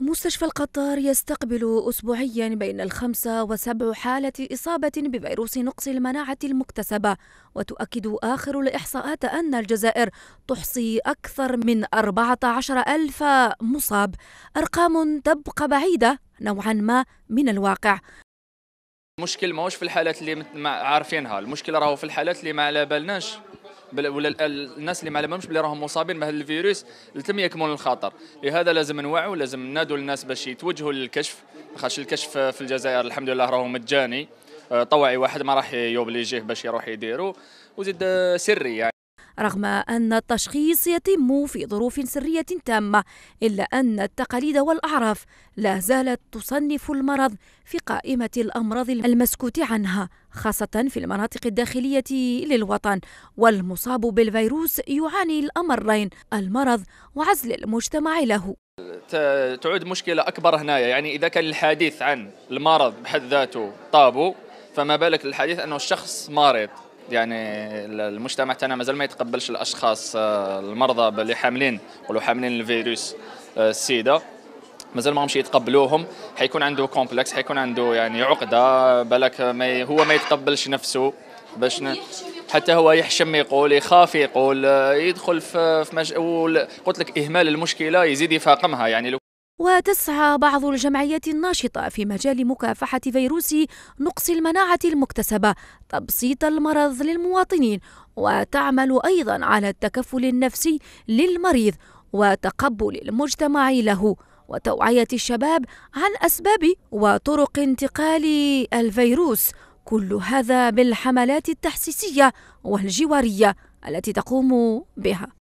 مستشفى القطار يستقبل أسبوعيا بين الخمسة وسبع حالة إصابة بفيروس نقص المناعة المكتسبة وتؤكد آخر الإحصاءات أن الجزائر تحصي أكثر من 14 ألف مصاب. أرقام تبقى بعيدة نوعا ما من الواقع. المشكل ماهوش في الحالات اللي عارفينها. المشكل راهو في الحالات اللي ما على بالناش. ولا الناس اللي ما علمهمش بلي راهم مصابين بهذا الفيروس لتم يكمن الخطر. لهذا لازم نوعوا لازم نادوا الناس باش يتوجهوا للكشف خاطر الكشف في الجزائر الحمد لله راهو مجاني. آه، طوعي واحد ما راح يوبليجيه باش يروح يديرو. وزيد سري يعني. رغم أن التشخيص يتم في ظروف سرية تامة إلا أن التقاليد والأعراف لا زالت تصنف المرض في قائمة الأمراض المسكوت عنها خاصة في المناطق الداخلية للوطن. والمصاب بالفيروس يعاني الأمرين المرض وعزل المجتمع له. تعود مشكلة أكبر هنايا يعني إذا كان الحديث عن المرض بحد ذاته طابو فما بالك الحديث أنه الشخص مريض. يعني المجتمع تاعنا مازال ما يتقبلش الأشخاص آه، المرضى اللي حاملين ولو حاملين الفيروس آه، السيدا. مازال ما همش يتقبلوهم. حيكون عنده كومبلكس حيكون عنده يعني عقدة بالك ما هو ما يتقبلش نفسه باش ن... حتى هو يحشم يقول يخاف يقول آه، يدخل في, في مج... قلت لك إهمال المشكلة يزيد يفاقمها. يعني وتسعى بعض الجمعيات الناشطة في مجال مكافحة فيروس نقص المناعة المكتسبة تبسيط المرض للمواطنين وتعمل أيضا على التكفل النفسي للمريض وتقبل المجتمع له وتوعية الشباب عن أسباب وطرق انتقال الفيروس. كل هذا بالحملات التحسيسية والجوارية التي تقوم بها.